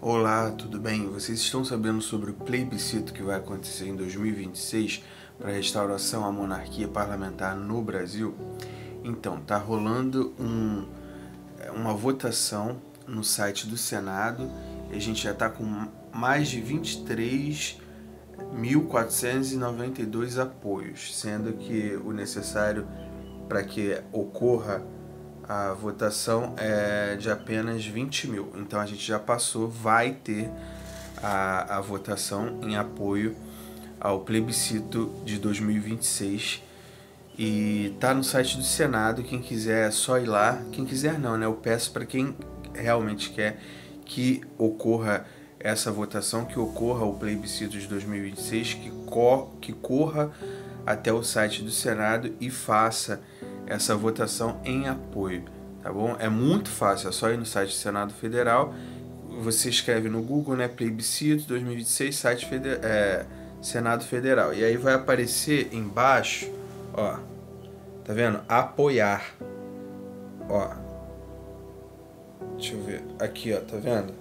Olá, tudo bem? Vocês estão sabendo sobre o plebiscito que vai acontecer em 2026 para a restauração à monarquia parlamentar no Brasil? Então, tá rolando um, uma votação no site do Senado e a gente já está com mais de 23.492 apoios, sendo que o necessário para que ocorra a votação é de apenas 20 mil. Então a gente já passou, vai ter a, a votação em apoio ao plebiscito de 2026 e tá no site do Senado. Quem quiser é só ir lá. Quem quiser não, né? Eu peço para quem realmente quer que ocorra essa votação, que ocorra o plebiscito de 2026, que, cor, que corra até o site do Senado e faça essa votação em apoio, tá bom? É muito fácil, é só ir no site do Senado Federal, você escreve no Google, né, plebiscito 2026, site feder é, Senado Federal, e aí vai aparecer embaixo, ó, tá vendo? Apoiar, ó, deixa eu ver, aqui, ó, tá vendo?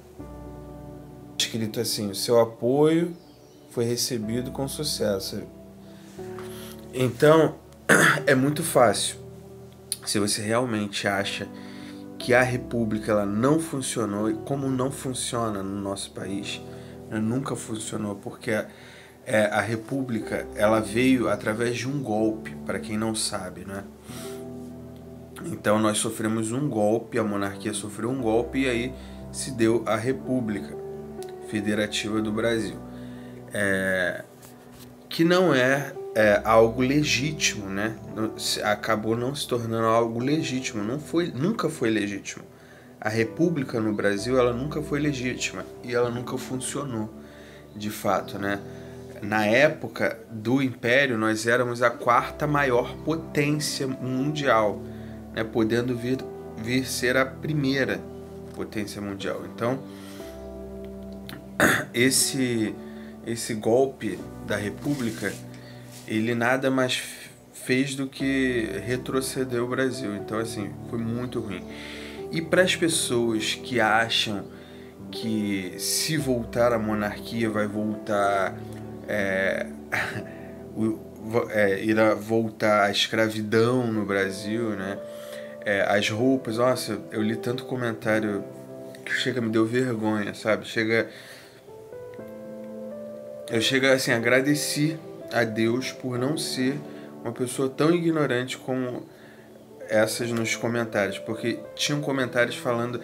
Escrito assim, o seu apoio foi recebido com sucesso. Então, é muito fácil se você realmente acha que a República ela não funcionou como não funciona no nosso país, né, nunca funcionou porque é, a República ela veio através de um golpe, para quem não sabe, né? Então nós sofremos um golpe, a monarquia sofreu um golpe e aí se deu a República Federativa do Brasil, é, que não é é, algo legítimo, né? Acabou não se tornando algo legítimo, não foi, nunca foi legítimo. A república no Brasil, ela nunca foi legítima e ela nunca funcionou, de fato, né? Na época do Império, nós éramos a quarta maior potência mundial, né? podendo vir, vir ser a primeira potência mundial. Então, esse, esse golpe da República ele nada mais fez do que retroceder o Brasil. Então, assim, foi muito ruim. E para as pessoas que acham que se voltar a monarquia vai voltar. É, o, é, irá voltar a escravidão no Brasil, né? É, as roupas, nossa, eu li tanto comentário que chega me deu vergonha, sabe? Chega eu chego assim, agradeci a Deus por não ser uma pessoa tão ignorante como essas nos comentários, porque tinham comentários falando,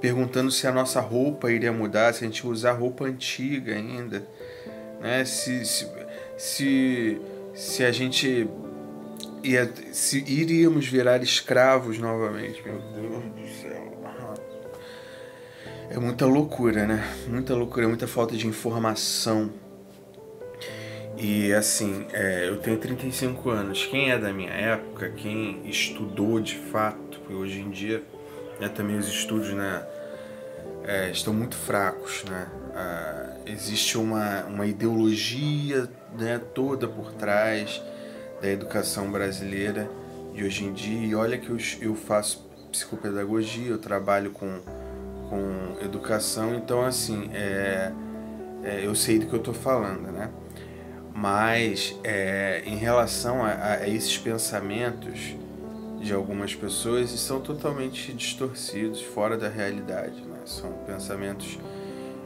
perguntando se a nossa roupa iria mudar, se a gente usar roupa antiga ainda, né? Se, se, se, se a gente ia, se iríamos virar escravos novamente. Meu Deus do céu. É muita loucura, né? Muita loucura, muita falta de informação e assim, é, eu tenho 35 anos. Quem é da minha época, quem estudou de fato, porque hoje em dia né, também os estudos né, é, estão muito fracos. Né? Ah, existe uma, uma ideologia né, toda por trás da educação brasileira de hoje em dia. E olha que eu, eu faço psicopedagogia, eu trabalho com, com educação, então assim, é, é eu sei do que eu estou falando, né? Mas é, em relação a, a, esses pensamentos de algumas pessoas, são totalmente distorcidos, fora da realidade. Né? São pensamentos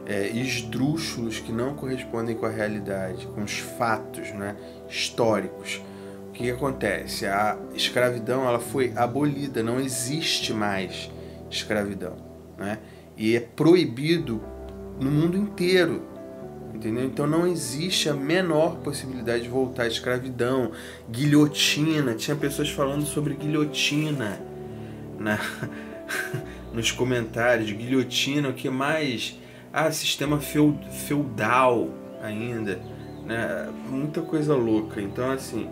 é, esdrúxulos que não correspondem com a realidade, com os fatos né? históricos. O que, que acontece? A escravidão ela foi abolida, não existe mais escravidão. Né? E é proibido no mundo inteiro Entendeu? Então não existe a menor possibilidade de voltar à escravidão, guilhotina. Tinha pessoas falando sobre guilhotina na, nos comentários, guilhotina, o que mais? Ah, sistema feudal ainda, né? Muita coisa louca. Então assim,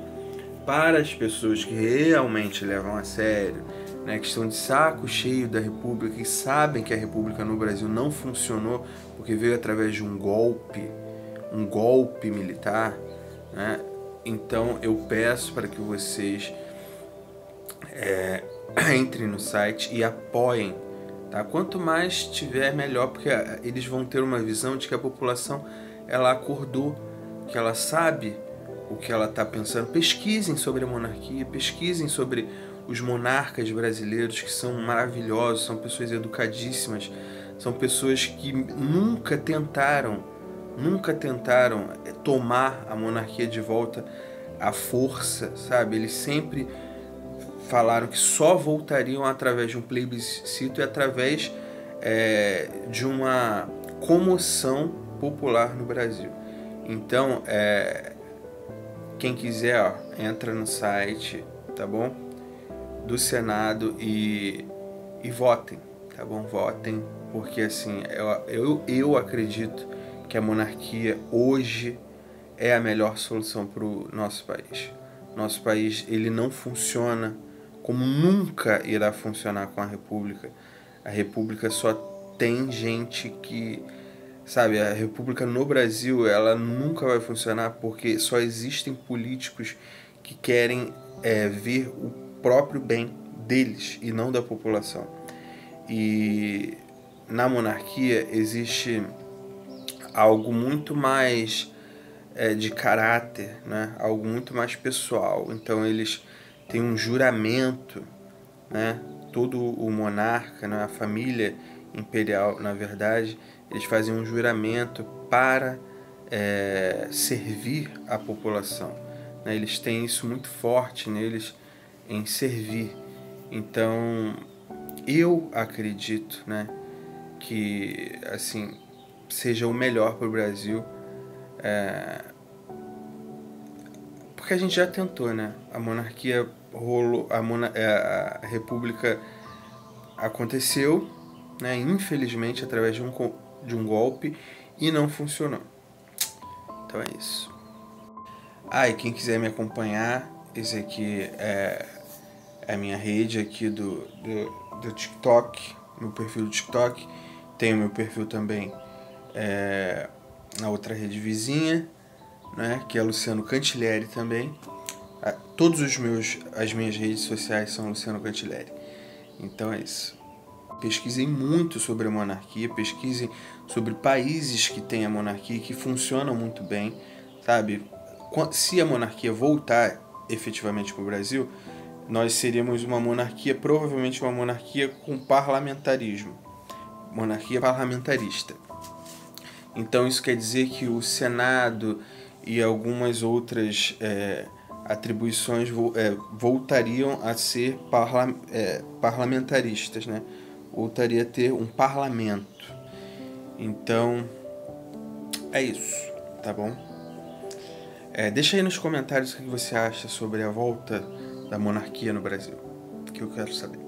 para as pessoas que realmente levam a sério, né, que estão de saco cheio da República e sabem que a República no Brasil não funcionou porque veio através de um golpe, um golpe militar, né? Então eu peço para que vocês é, entrem no site e apoiem Tá? Quanto mais tiver, melhor, porque eles vão ter uma visão de que a população ela acordou, que ela sabe o que ela está pensando. Pesquisem sobre a monarquia, pesquisem sobre os monarcas brasileiros que são maravilhosos, são pessoas educadíssimas, são pessoas que nunca tentaram, nunca tentaram tomar a monarquia de volta à força, sabe? Eles sempre falaram que só voltariam através de um plebiscito e através é, de uma comoção popular no Brasil. Então, é, quem quiser, ó, entra no site, tá bom? Do Senado e, e votem, tá bom? Votem, porque assim, eu, eu, eu acredito que a monarquia hoje é a melhor solução para o nosso país. Nosso país ele não funciona como nunca irá funcionar com a República. A República só tem gente que, sabe, a República no Brasil ela nunca vai funcionar porque só existem políticos que querem é, ver o próprio bem deles e não da população. E na monarquia existe algo muito mais é, de caráter, né? algo muito mais pessoal. Então eles tem um juramento, né? Todo o monarca, né? a família imperial, na verdade, eles fazem um juramento para é, servir a população. Né? Eles têm isso muito forte neles em servir. Então, eu acredito, né, que assim seja o melhor para o Brasil. É, porque a gente já tentou, né? A monarquia rolou, a, mona, é, a república aconteceu, né? Infelizmente através de um, de um golpe e não funcionou. Então é isso. Ah, e quem quiser me acompanhar, esse aqui é, é a minha rede aqui do, do, do TikTok, meu perfil do TikTok. Tem o meu perfil também é, na outra rede vizinha né, que é Luciano Cantilleri também. Ah, todos os meus as minhas redes sociais são Luciano Cantilleri. Então é isso. Pesquisem muito sobre a monarquia, pesquisem sobre países que têm a monarquia que funcionam muito bem, sabe? Se a monarquia voltar efetivamente para o Brasil, nós seríamos uma monarquia, provavelmente uma monarquia com parlamentarismo, monarquia parlamentarista. Então isso quer dizer que o Senado e algumas outras é, atribuições é, voltariam a ser parla é, parlamentaristas, né? voltaria a ter um parlamento. Então, é isso, tá bom? É, deixa aí nos comentários o que você acha sobre a volta da monarquia no Brasil, que eu quero saber.